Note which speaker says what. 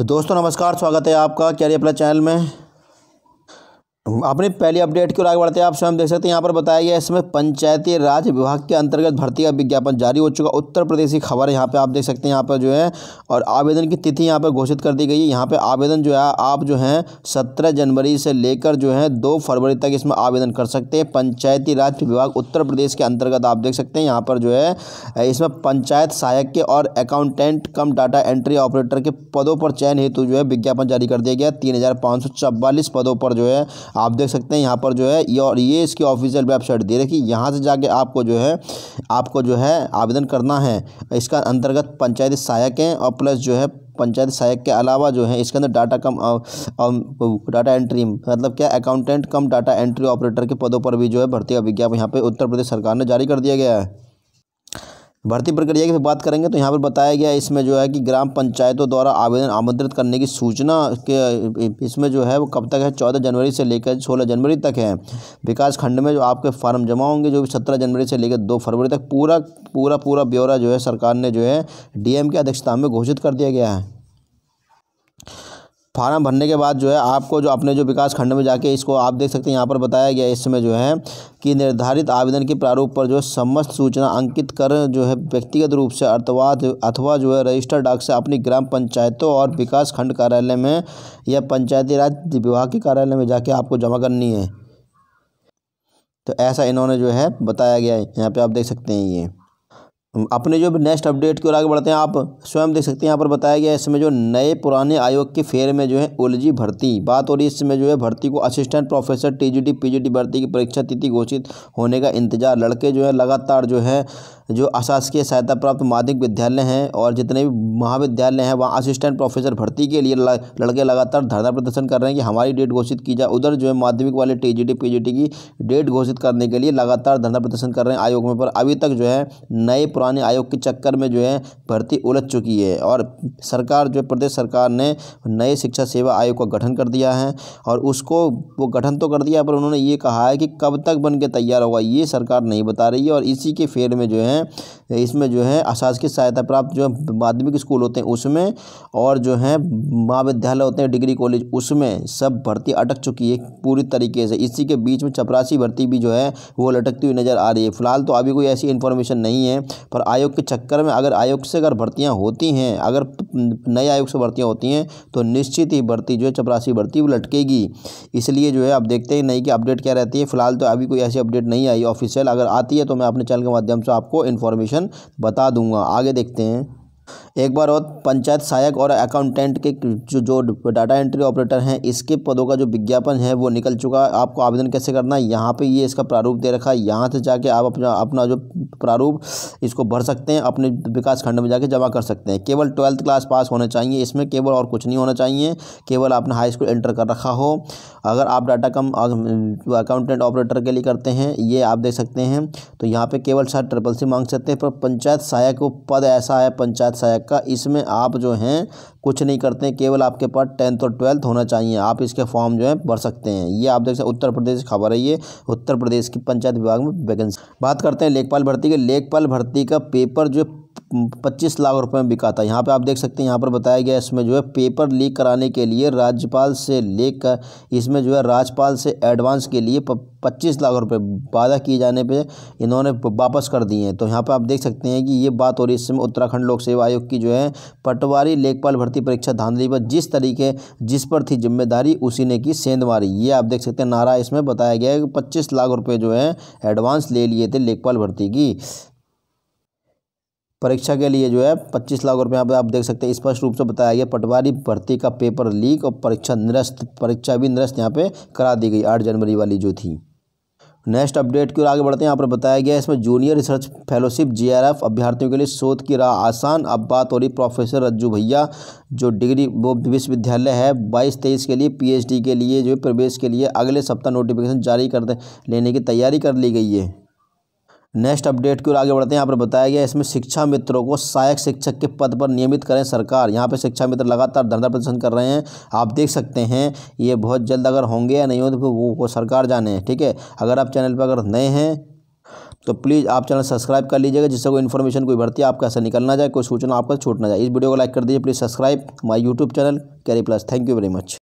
Speaker 1: तो दोस्तों नमस्कार स्वागत है आपका कैरियर प्लस चैनल में। अपनी पहली अपडेट की ओर आगे बढ़ते हैं। आप स्वयं देख सकते हैं, यहाँ पर बताया गया इसमें पंचायती राज विभाग के अंतर्गत भर्ती का विज्ञापन जारी हो चुका। उत्तर प्रदेश की खबर यहाँ पे आप देख सकते हैं, यहाँ पर जो है, और आवेदन की तिथि यहाँ पर घोषित कर दी गई है। यहाँ पे आवेदन जो है, आप जो है, सत्रह जनवरी से लेकर जो है, दो फरवरी तक इसमें आवेदन कर सकते हैं। पंचायती राज विभाग उत्तर प्रदेश के अंतर्गत आप देख सकते हैं, यहाँ पर जो है, इसमें पंचायत सहायक के और accountant cum data entry operator के पदों पर चयन हेतु जो है, विज्ञापन जारी कर दिया गया। तीन पदों पर जो है आप देख सकते हैं यहाँ पर जो है ये और ये इसकी ऑफिशियल वेबसाइट दे रखी यहाँ से जाके आपको जो है, आपको जो है आवेदन करना है। इसका अंतर्गत पंचायती सहायक हैं और प्लस जो है पंचायत सहायक के अलावा जो है, इसके अंदर डाटा कम डाटा एंट्री मतलब क्या accountant cum data entry operator के पदों पर भी जो है, भर्ती का विज्ञापन यहाँ पे उत्तर प्रदेश सरकार ने जारी कर दिया गया है। भर्ती प्रक्रिया की बात करेंगे तो यहाँ पर बताया गया इसमें जो है कि ग्राम पंचायतों द्वारा आवेदन आमंत्रित करने की सूचना के, इसमें जो है वो कब तक है? चौदह जनवरी से लेकर सोलह जनवरी तक है। विकास खंड में जो आपके फॉर्म जमा होंगे, जो भी सत्रह जनवरी से लेकर दो फरवरी तक, पूरा पूरा पूरा ब्यौरा जो है सरकार ने जो है डीएम के अध्यक्षता में घोषित कर दिया गया है। फार्म भरने के बाद जो है आपको जो अपने जो विकास खंड में जाके इसको आप देख सकते हैं, यहाँ पर बताया गया इसमें जो है कि निर्धारित आवेदन के प्रारूप पर जो है समस्त सूचना अंकित कर जो है व्यक्तिगत रूप से अथवा अथवा जो है रजिस्टर डाक से अपनी ग्राम पंचायतों और विकास खंड कार्यालय में या पंचायती राज विभाग के कार्यालय में जाके आपको जमा करनी है। तो ऐसा इन्होंने जो है बताया गया है, यहाँ पर आप देख सकते हैं ये। अपने जो नेक्स्ट अपडेट की ओर आगे बढ़ते हैं, आप स्वयं देख सकते हैं, यहाँ पर बताया गया इसमें जो नए पुराने आयोग के फेर में जो है उलझी भर्ती बात हो रही है, इसमें जो है भर्ती को असिस्टेंट प्रोफेसर टीजीटी पीजीटी भर्ती की परीक्षा तिथि घोषित होने का इंतज़ार, लड़के जो है लगातार जो है जो अशासकीय सहायता प्राप्त माध्यमिक विद्यालय हैं और जितने भी महाविद्यालय हैं, वहाँ असिस्टेंट प्रोफेसर भर्ती के लिए लड़के लगातार धरना प्रदर्शन कर रहे हैं कि हमारी डेट घोषित की जाए। उधर जो है माध्यमिक वाले टी जी की डेट घोषित करने के लिए लगातार धरना प्रदर्शन कर रहे हैं आयोग में, पर अभी तक जो है नए पुराने आयोग के चक्कर में जो है भर्ती उलझ चुकी है और सरकार जो प्रदेश सरकार ने नए शिक्षा सेवा आयोग का गठन कर दिया है और उसको, वो गठन तो कर दिया, पर उन्होंने ये कहा है कि कब तक बन के तैयार होगा, ये सरकार नहीं बता रही है और इसी के फेर में जो है हैं। इसमें जो है अशासकीय सहायता प्राप्त जो माध्यमिक स्कूल होते हैं उसमें और जो है महाविद्यालय होते हैं, डिग्री कॉलेज उसमें सब भर्ती अटक चुकी है पूरी तरीके से। इसी के बीच में चपरासी भर्ती भी जो है वो लटकती हुई नज़र आ रही है। फ़िलहाल तो अभी कोई ऐसी इन्फॉर्मेशन नहीं है, पर आयोग के चक्कर में अगर आयोग से अगर भर्तियाँ होती हैं, अगर नए आयोग से भर्तियाँ होती हैं तो निश्चित ही भर्ती जो है चपरासी भर्ती वो लटकेगी। इसलिए जो है अब देखते ही नहीं कि अपडेट क्या रहती है। फ़िलहाल तो अभी कोई ऐसी अपडेट नहीं आई। ऑफिशियल अगर आती है तो मैं अपने चैनल के माध्यम से आपको इन्फॉर्मेशन बता दूँगा। आगे देखते हैं। एक बार और, पंचायत सहायक और अकाउंटेंट के जो जो डाटा एंट्री ऑपरेटर हैं, इसके पदों का जो विज्ञापन है, वो निकल चुका है। आपको आवेदन कैसे करना है? यहाँ पे ये इसका प्रारूप दे रखा है। यहाँ से जाके आप अपना अपना जो प्रारूप, इसको भर सकते हैं, अपने विकास खंड में जाके जमा कर सकते हैं। केवल ट्वेल्थ क्लास पास होने चाहिए। इसमें केवल और कुछ नहीं होना चाहिए। केवल आपने हाई स्कूल एंटर कर रखा हो। अगर आप डाटा कम अकाउंटेंट ऑपरेटर के लिए करते हैं, ये आप देख सकते हैं। तो यहाँ पर केवल शायद ट्रिपल सी मांग सकते हैं। पर पंचायत सहायक पद ऐसा है, पंचायत सहायक इसमें आप जो हैं, कुछ नहीं करते हैं केवल आपके पास टेंथ और ट्वेल्थ होना चाहिए। आप इसके फॉर्म जो है, भर सकते हैं। ये आप देख सकते उत्तर प्रदेश खबर है ये। उत्तर प्रदेश की पंचायत विभाग में वैकेंसी। बात करते हैं लेखपाल भर्ती के। लेखपाल भर्ती का पेपर जो पच्चीस लाख रुपए में बिका था। यहाँ पे आप देख सकते हैं, यहाँ पर बताया गया इसमें जो है पेपर लीक कराने के लिए राज्यपाल से लेकर इसमें जो है राज्यपाल से एडवांस के लिए पच्चीस लाख रुपए वादा किए जाने पे इन्होंने वापस कर दिए हैं। तो यहाँ पे आप देख सकते हैं कि ये बात हो रही है इसमें उत्तराखंड लोक सेवा आयोग की जो है पटवारी लेखपाल भर्ती परीक्षा धांधली पर जिस तरीके, जिस पर थी ज़िम्मेदारी, उसी ने की सेंध मारी ये आप देख सकते हैं, नारा इसमें बताया गया है कि पच्चीस लाख रुपये जो है एडवांस ले लिए थे लेखपाल भर्ती की। परीक्षा के लिए जो है पच्चीस लाख रुपये यहाँ पर आप देख सकते हैं। स्पष्ट रूप से बताया गया, पटवारी भर्ती का पेपर लीक और परीक्षा निरस्त, परीक्षा भी निरस्त यहाँ पे करा दी गई आठ जनवरी वाली जो थी। नेक्स्ट अपडेट की ओर आगे बढ़ते हैं। यहाँ पर बताया गया है, इसमें जूनियर रिसर्च फेलोशिप जीआरएफ अभ्यर्थियों के लिए शोध की राह आसान। अब बात हो रही प्रोफेसर रज्जू भैया, जो डिग्री वो विश्वविद्यालय है, बाईस तेईस के लिए पीएचडी के लिए जो प्रवेश के लिए अगले सप्ताह नोटिफिकेशन जारी कर लेने की तैयारी कर ली गई है। नेक्स्ट अपडेट की ओर आगे बढ़ते हैं। यहाँ पर बताया गया इसमें शिक्षा मित्रों को सहायक शिक्षक के पद पर नियमित करें सरकार। यहाँ पे शिक्षा मित्र लगातार धरना प्रदर्शन कर रहे हैं। आप देख सकते हैं ये बहुत जल्द अगर होंगे या नहीं हो तो वो, सरकार जाने ठीक है? अगर आप चैनल पर अगर नए हैं तो प्लीज़ आप चैनल सब्सक्राइब कर लीजिएगा जिससे कोई इन्फॉर्मेशन कोई भर्ती आपका ऐसा निकल ना जाए कोई सूचना आपका छूट ना जाए। इस वीडियो को लाइक कर दीजिए please subscribe my YouTube channel Carry Plus. Thank you very much.